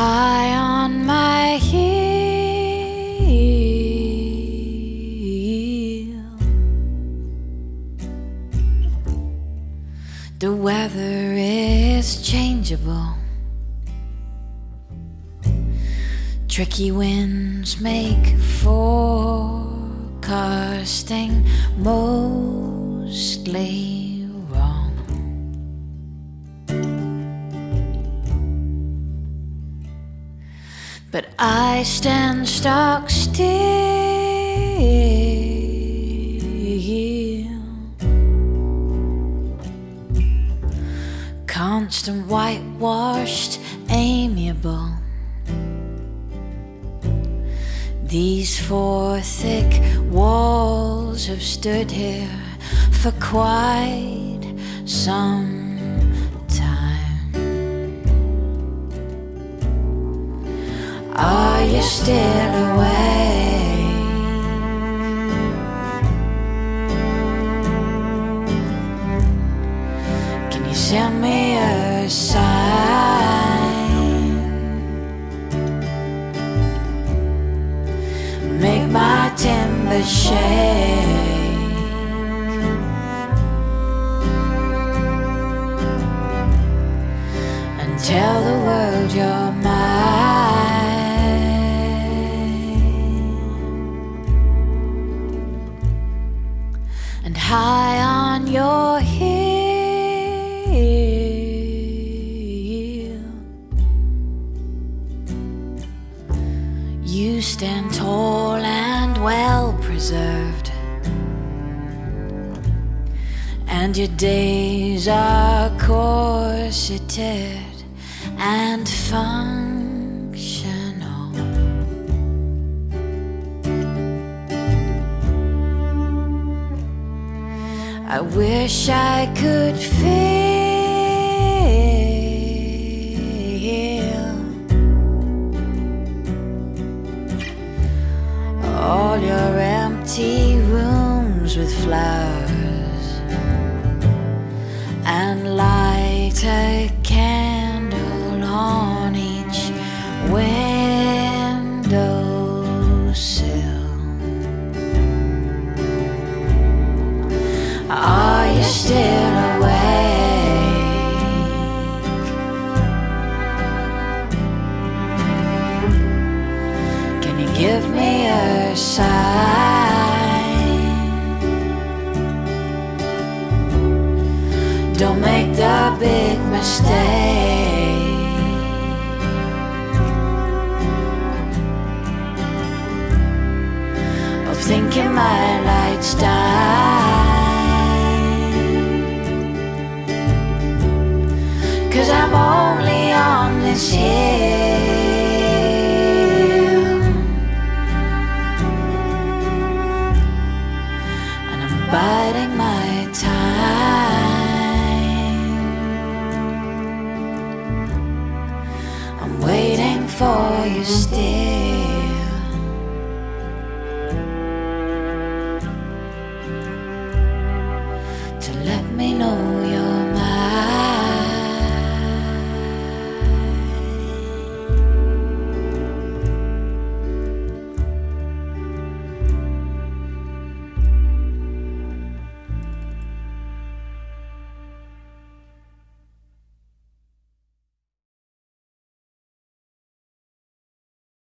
high on my heel. The weather is changeable. Tricky winds make forecasting mostly But I stand stock still. Constant whitewashed, amiable. These four thick walls have stood here for quite some Are you still awake? Can you send me a sign? Make my timber shake. High on your hill, you stand tall and well preserved. And your days are corseted and functional. I wish I could feel all your empty rooms with flowers Still awake? Can you give me a sign? Don't make the big mistake. Of thinking my light's dying. I'm only on this hill. And I'm biding my time. I'm waiting for you still. To let me know